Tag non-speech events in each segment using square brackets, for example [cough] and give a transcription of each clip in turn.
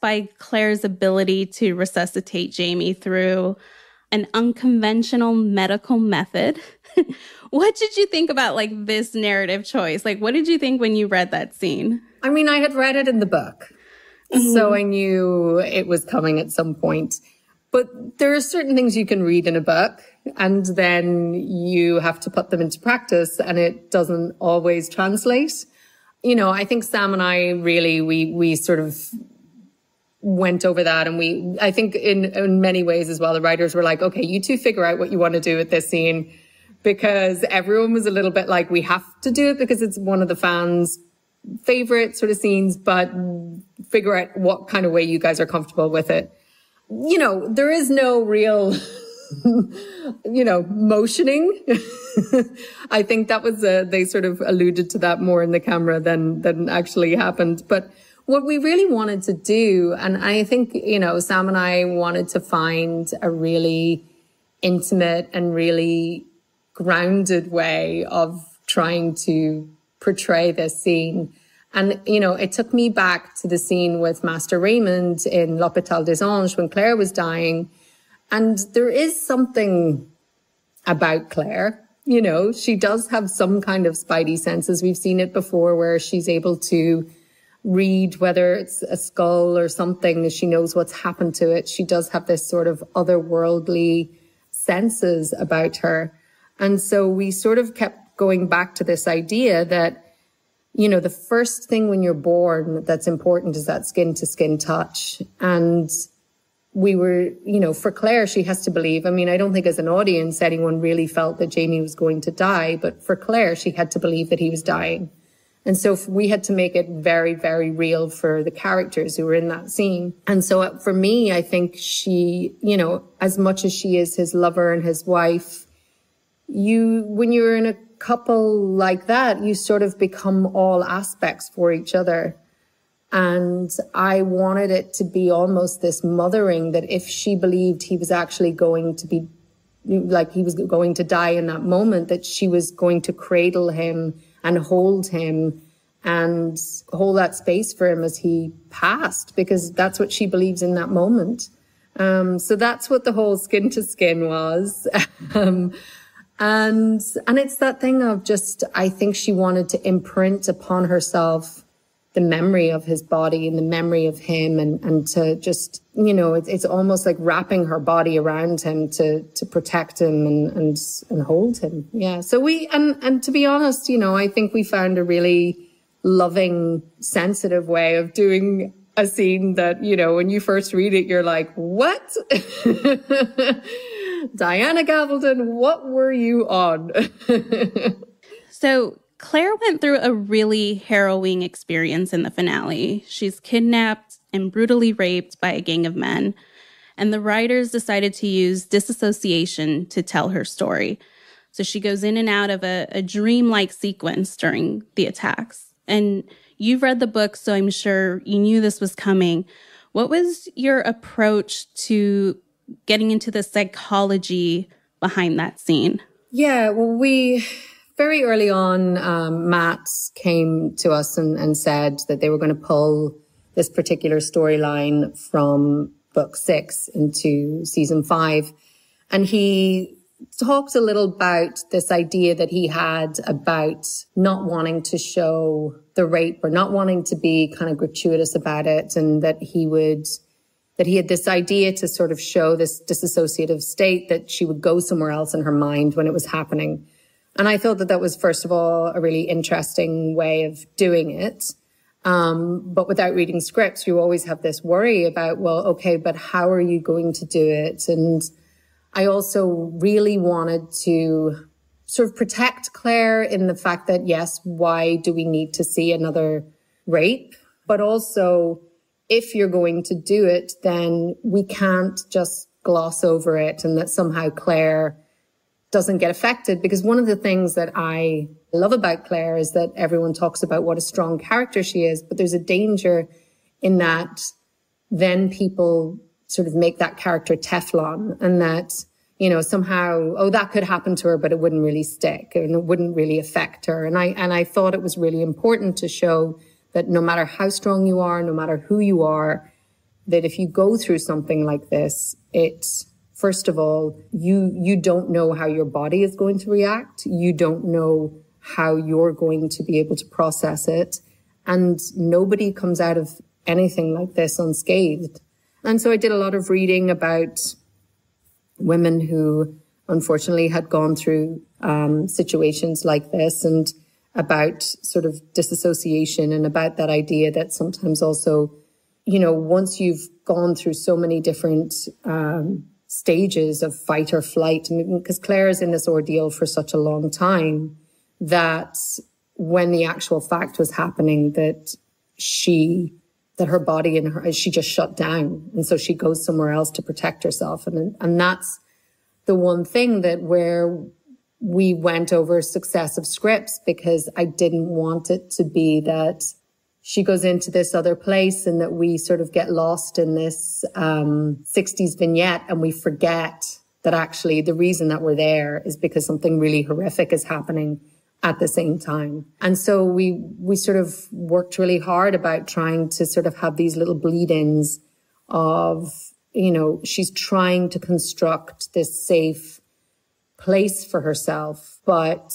by Claire's ability to resuscitate Jamie through an unconventional medical method. [laughs] what did you think about like this narrative choice? Like, what did you think when you read that scene? I mean, I had read it in the book, mm-hmm. so I knew it was coming at some point. But there are certain things you can read in a book and then you have to put them into practice and it doesn't always translate. You know, I think Sam and I really, we, we sort of went over that and we, I think in, in many ways as well, the writers were like, okay, you two figure out what you want to do with this scene because everyone was a little bit like, we have to do it because it's one of the fans' favorite sort of scenes, but figure out what kind of way you guys are comfortable with it you know, there is no real, [laughs] you know, motioning. [laughs] I think that was, uh, they sort of alluded to that more in the camera than, than actually happened. But what we really wanted to do, and I think, you know, Sam and I wanted to find a really intimate and really grounded way of trying to portray this scene and, you know, it took me back to the scene with Master Raymond in L'Hôpital des Anges when Claire was dying. And there is something about Claire. You know, she does have some kind of spidey senses. We've seen it before where she's able to read whether it's a skull or something. She knows what's happened to it. She does have this sort of otherworldly senses about her. And so we sort of kept going back to this idea that you know, the first thing when you're born that's important is that skin to skin touch. And we were, you know, for Claire, she has to believe. I mean, I don't think as an audience anyone really felt that Jamie was going to die, but for Claire, she had to believe that he was dying. And so we had to make it very, very real for the characters who were in that scene. And so uh, for me, I think she, you know, as much as she is his lover and his wife, you, when you're in a couple like that, you sort of become all aspects for each other. And I wanted it to be almost this mothering that if she believed he was actually going to be like he was going to die in that moment, that she was going to cradle him and hold him and hold that space for him as he passed, because that's what she believes in that moment. Um, so that's what the whole skin to skin was. [laughs] um, and, and it's that thing of just, I think she wanted to imprint upon herself the memory of his body and the memory of him and, and to just, you know, it's, it's almost like wrapping her body around him to, to protect him and, and, and hold him. Yeah. So we, and, and to be honest, you know, I think we found a really loving, sensitive way of doing a scene that, you know, when you first read it, you're like, what? [laughs] Diana Gabaldon what were you on? [laughs] so Claire went through a really harrowing experience in the finale. She's kidnapped and brutally raped by a gang of men. And the writers decided to use disassociation to tell her story. So she goes in and out of a, a dreamlike sequence during the attacks. And you've read the book, so I'm sure you knew this was coming. What was your approach to getting into the psychology behind that scene? Yeah, well, we very early on, um, Matt came to us and, and said that they were going to pull this particular storyline from book six into season five. And he talked a little about this idea that he had about not wanting to show the rape or not wanting to be kind of gratuitous about it and that he would that he had this idea to sort of show this disassociative state that she would go somewhere else in her mind when it was happening. And I thought that that was, first of all, a really interesting way of doing it. Um, but without reading scripts, you always have this worry about, well, okay, but how are you going to do it? And I also really wanted to sort of protect Claire in the fact that, yes, why do we need to see another rape? But also if you're going to do it, then we can't just gloss over it and that somehow Claire doesn't get affected. Because one of the things that I love about Claire is that everyone talks about what a strong character she is, but there's a danger in that then people sort of make that character Teflon and that, you know, somehow, oh, that could happen to her, but it wouldn't really stick and it wouldn't really affect her. And I, and I thought it was really important to show that no matter how strong you are, no matter who you are, that if you go through something like this, it, first of all, you, you don't know how your body is going to react. You don't know how you're going to be able to process it. And nobody comes out of anything like this unscathed. And so I did a lot of reading about women who unfortunately had gone through um, situations like this and about sort of disassociation and about that idea that sometimes also, you know, once you've gone through so many different um, stages of fight or flight, because Claire is in this ordeal for such a long time that when the actual fact was happening, that she that her body and her she just shut down. And so she goes somewhere else to protect herself. And and that's the one thing that where we went over successive scripts because I didn't want it to be that she goes into this other place and that we sort of get lost in this um, 60s vignette and we forget that actually the reason that we're there is because something really horrific is happening at the same time. And so we, we sort of worked really hard about trying to sort of have these little bleed ins of, you know, she's trying to construct this safe place for herself, but,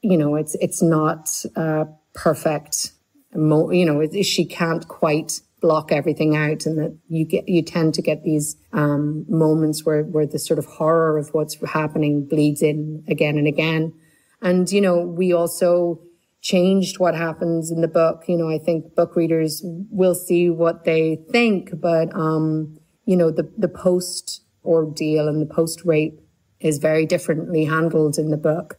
you know, it's, it's not, uh, perfect. You know, she can't quite block everything out and that you get, you tend to get these, um, moments where, where the sort of horror of what's happening bleeds in again and again. And, you know, we also changed what happens in the book. You know, I think book readers will see what they think, but, um, you know, the, the post ordeal and the post rape is very differently handled in the book.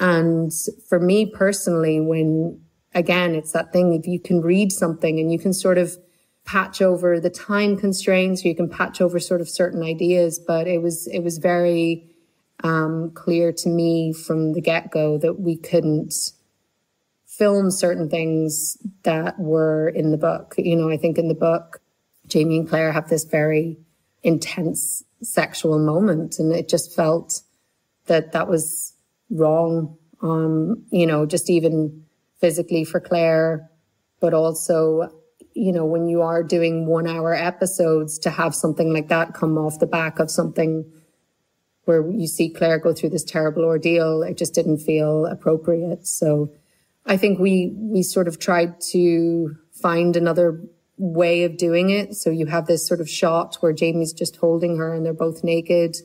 And for me personally, when again, it's that thing, if you can read something and you can sort of patch over the time constraints, or you can patch over sort of certain ideas, but it was, it was very, um, clear to me from the get go that we couldn't film certain things that were in the book. You know, I think in the book, Jamie and Claire have this very intense sexual moment and it just felt that that was wrong. Um, you know, just even physically for Claire, but also, you know, when you are doing one hour episodes to have something like that come off the back of something where you see Claire go through this terrible ordeal, it just didn't feel appropriate. So I think we, we sort of tried to find another way of doing it. So you have this sort of shot where Jamie's just holding her and they're both naked.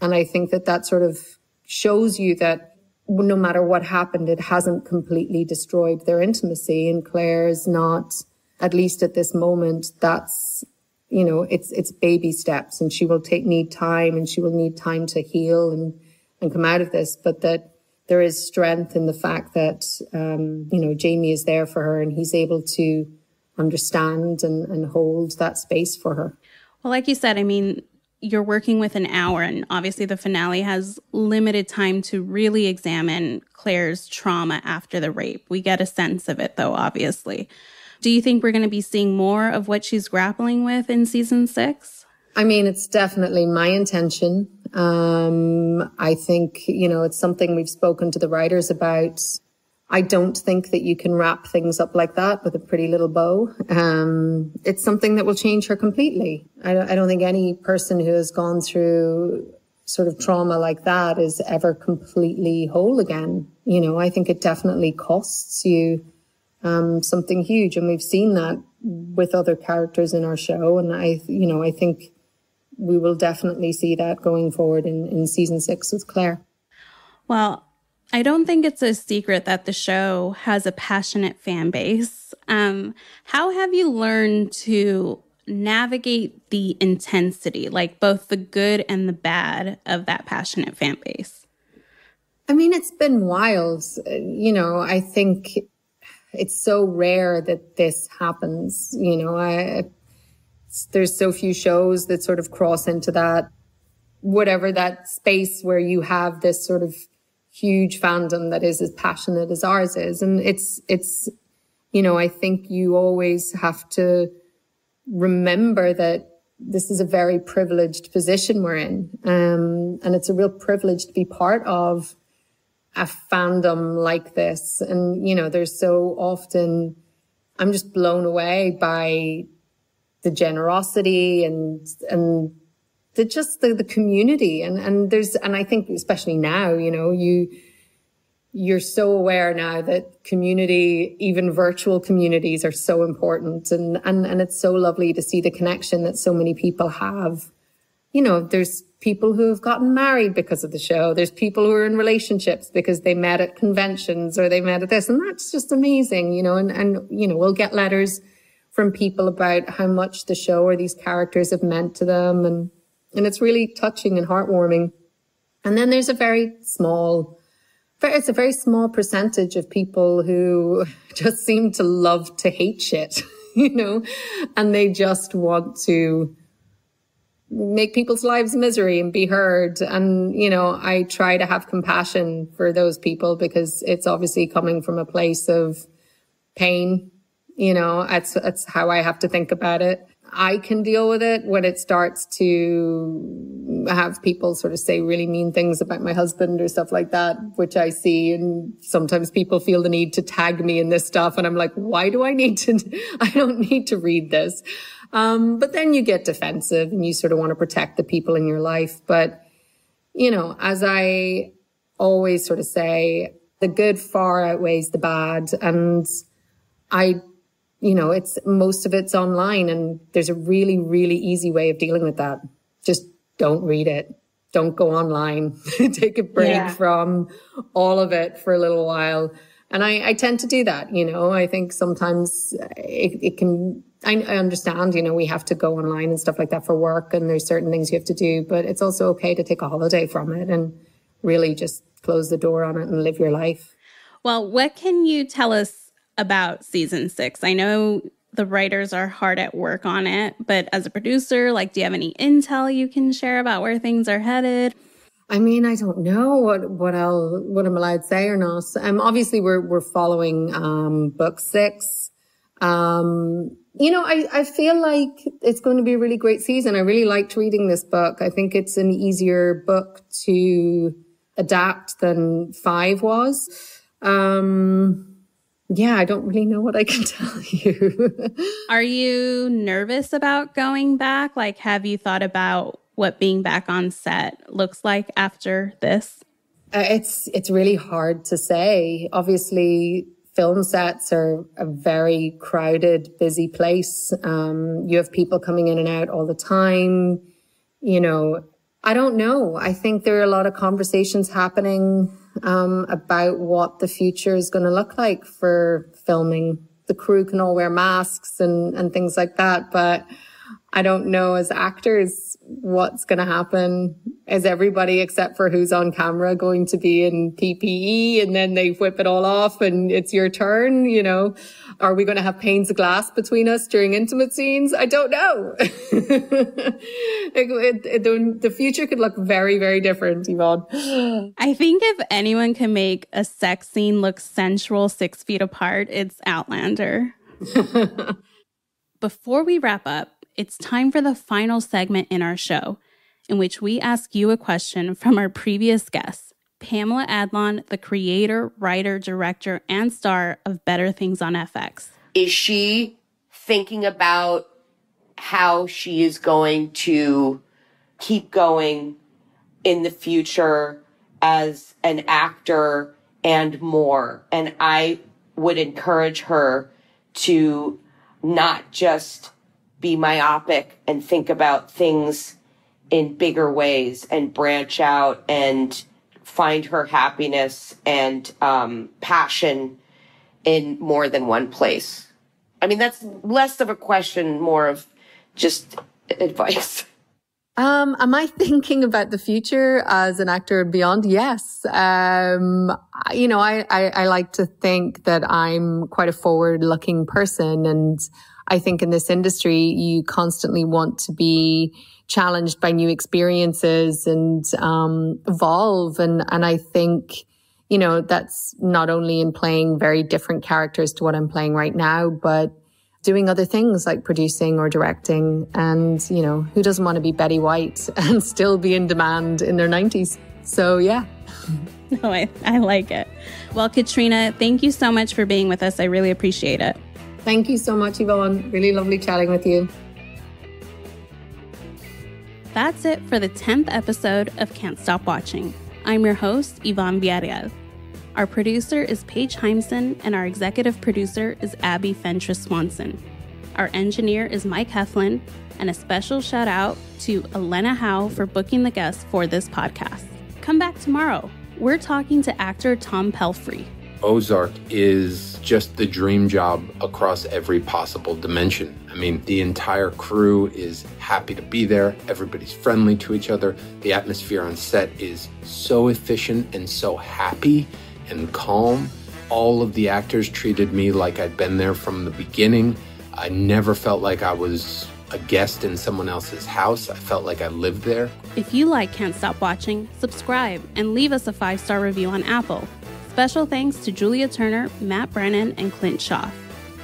And I think that that sort of shows you that no matter what happened, it hasn't completely destroyed their intimacy. And Claire's not, at least at this moment, that's you know, it's, it's baby steps and she will take, need time and she will need time to heal and, and come out of this, but that there is strength in the fact that, um, you know, Jamie is there for her and he's able to understand and, and hold that space for her. Well, like you said, I mean, you're working with an hour and obviously the finale has limited time to really examine Claire's trauma after the rape. We get a sense of it though, obviously. Do you think we're going to be seeing more of what she's grappling with in season six? I mean, it's definitely my intention. Um, I think, you know, it's something we've spoken to the writers about. I don't think that you can wrap things up like that with a pretty little bow. Um, it's something that will change her completely. I don't, I don't think any person who has gone through sort of trauma like that is ever completely whole again. You know, I think it definitely costs you um, something huge. And we've seen that with other characters in our show. And I, you know, I think we will definitely see that going forward in, in season six with Claire. Well, I don't think it's a secret that the show has a passionate fan base. Um, how have you learned to navigate the intensity, like both the good and the bad of that passionate fan base? I mean, it's been wild. You know, I think it's so rare that this happens. You know, I, there's so few shows that sort of cross into that, whatever that space where you have this sort of huge fandom that is as passionate as ours is. And it's, it's, you know, I think you always have to remember that this is a very privileged position we're in. Um, and it's a real privilege to be part of a fandom like this. And, you know, there's so often, I'm just blown away by the generosity and, and the, just the, the community. And, and there's, and I think especially now, you know, you, you're so aware now that community, even virtual communities are so important. And, and, and it's so lovely to see the connection that so many people have. You know, there's people who have gotten married because of the show. There's people who are in relationships because they met at conventions or they met at this. And that's just amazing, you know, and, and, you know, we'll get letters from people about how much the show or these characters have meant to them. And, and it's really touching and heartwarming. And then there's a very small, it's a very small percentage of people who [laughs] just seem to love to hate shit, [laughs] you know, and they just want to, make people's lives misery and be heard. And, you know, I try to have compassion for those people because it's obviously coming from a place of pain. You know, that's, that's how I have to think about it. I can deal with it when it starts to have people sort of say really mean things about my husband or stuff like that, which I see. And sometimes people feel the need to tag me in this stuff. And I'm like, why do I need to? [laughs] I don't need to read this. Um, but then you get defensive and you sort of want to protect the people in your life. But, you know, as I always sort of say, the good far outweighs the bad. And I, you know, it's most of it's online and there's a really, really easy way of dealing with that. Just don't read it. Don't go online. [laughs] Take a break yeah. from all of it for a little while. And I, I tend to do that, you know, I think sometimes it, it can I, I, understand, you know, we have to go online and stuff like that for work and there's certain things you have to do, but it's also okay to take a holiday from it and really just close the door on it and live your life. Well, what can you tell us about season six? I know the writers are hard at work on it, but as a producer, like, do you have any intel you can share about where things are headed? I mean, I don't know what what I'll what I'm allowed to say or not. Um, obviously, we're we're following um, book six. Um, you know, I, I feel like it's going to be a really great season. I really liked reading this book. I think it's an easier book to adapt than five was. Um, yeah, I don't really know what I can [laughs] tell you. Are you nervous about going back? Like, have you thought about what being back on set looks like after this? Uh, it's it's really hard to say. Obviously, film sets are a very crowded, busy place. Um, you have people coming in and out all the time. You know, I don't know. I think there are a lot of conversations happening um, about what the future is going to look like for filming. The crew can all wear masks and, and things like that, but I don't know as actors what's going to happen. Is everybody except for who's on camera going to be in PPE and then they whip it all off and it's your turn? You know, are we going to have panes of glass between us during intimate scenes? I don't know. [laughs] it, it, the, the future could look very, very different, Yvonne. [gasps] I think if anyone can make a sex scene look sensual six feet apart, it's Outlander. [laughs] Before we wrap up, it's time for the final segment in our show, in which we ask you a question from our previous guest, Pamela Adlon, the creator, writer, director, and star of Better Things on FX. Is she thinking about how she is going to keep going in the future as an actor and more? And I would encourage her to not just be myopic and think about things in bigger ways and branch out and find her happiness and um, passion in more than one place. I mean, that's less of a question, more of just [laughs] advice. Um, am I [laughs] thinking about the future as an actor and beyond? Yes. Um, you know, I, I, I like to think that I'm quite a forward looking person and I think in this industry, you constantly want to be challenged by new experiences and um, evolve. And, and I think, you know, that's not only in playing very different characters to what I'm playing right now, but doing other things like producing or directing. And, you know, who doesn't want to be Betty White [laughs] and still be in demand in their 90s? So, yeah. [laughs] No, I, I like it. Well, Caitriona, thank you so much for being with us. I really appreciate it. Thank you so much, Yvonne. Really lovely chatting with you. That's it for the 10th episode of Can't Stop Watching. I'm your host, Yvonne Villarreal. Our producer is Paige Heimson, and our executive producer is Abby Fentress Swanson. Our engineer is Mike Heflin, and a special shout out to Elena Howe for booking the guests for this podcast. Come back tomorrow. We're talking to actor Tom Pelphrey. Ozark is just the dream job across every possible dimension. I mean, the entire crew is happy to be there. Everybody's friendly to each other. The atmosphere on set is so efficient and so happy and calm. All of the actors treated me like I'd been there from the beginning. I never felt like I was a guest in someone else's house. I felt like I lived there. If you like Can't Stop Watching, subscribe and leave us a five star review on Apple. Special thanks to Julia Turner, Matt Brennan, and Clint Shaw.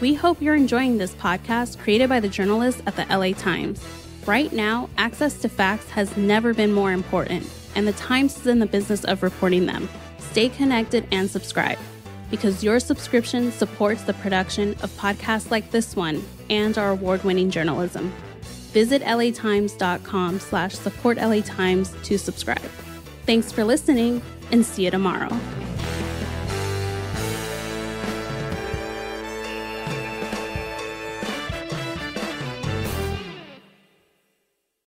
We hope you're enjoying this podcast created by the journalists at the LA Times. Right now, access to facts has never been more important, and the Times is in the business of reporting them. Stay connected and subscribe because your subscription supports the production of podcasts like this one and our award-winning journalism. Visit latimes.com slash support LA Times to subscribe. Thanks for listening and see you tomorrow.